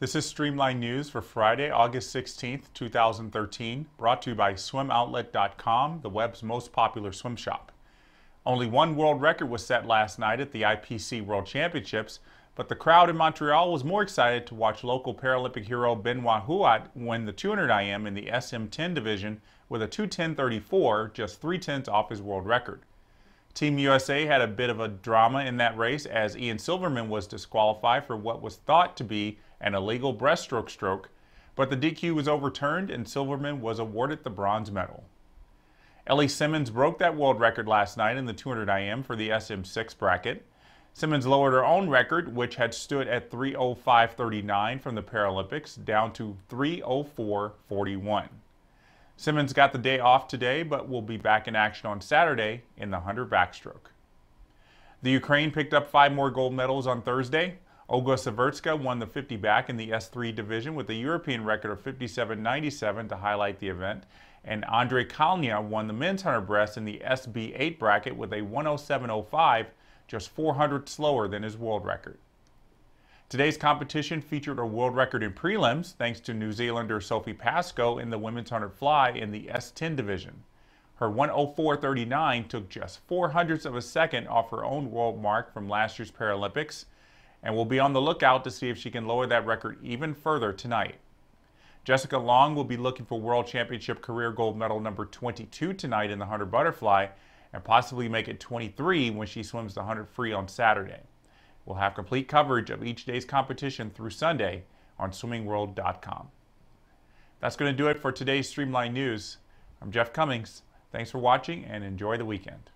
This is Streamline News for Friday, August 16th, 2013, brought to you by SwimOutlet.com, the web's most popular swim shop. Only one world record was set last night at the IPC World Championships, but the crowd in Montreal was more excited to watch local Paralympic hero Benoit Huot win the 200 IM in the SM10 division with a 210.34, just three tenths off his world record. Team USA had a bit of a drama in that race as Ian Silverman was disqualified for what was thought to be an illegal breaststroke stroke, but the DQ was overturned and Silverman was awarded the bronze medal. Ellie Simmonds broke that world record last night in the 200 IM for the SM6 bracket. Simmonds lowered her own record, which had stood at 305.39 from the Paralympics, down to 304.41. Simmonds got the day off today, but will be back in action on Saturday in the 100 backstroke. The Ukraine picked up five more gold medals on Thursday. Olga Sviderska won the 50 back in the S3 division with a European record of 57.97 to highlight the event. And Andrei Kalnia won the men's 100 breast in the SB8 bracket with a 107.05, just 400 slower than his world record. Today's competition featured a world record in prelims thanks to New Zealander Sophie Pascoe in the women's 100 fly in the S10 division. Her 104.39 took just four hundredths of a second off her own world mark from last year's Paralympics, and we'll be on the lookout to see if she can lower that record even further tonight. Jessica Long will be looking for World Championship career gold medal number 22 tonight in the 100 butterfly and possibly make it 23 when she swims the 100 free on Saturday. We'll have complete coverage of each day's competition through Sunday on swimmingworld.com. That's going to do it for today's Streamline News. I'm Jeff Cummings. Thanks for watching and enjoy the weekend.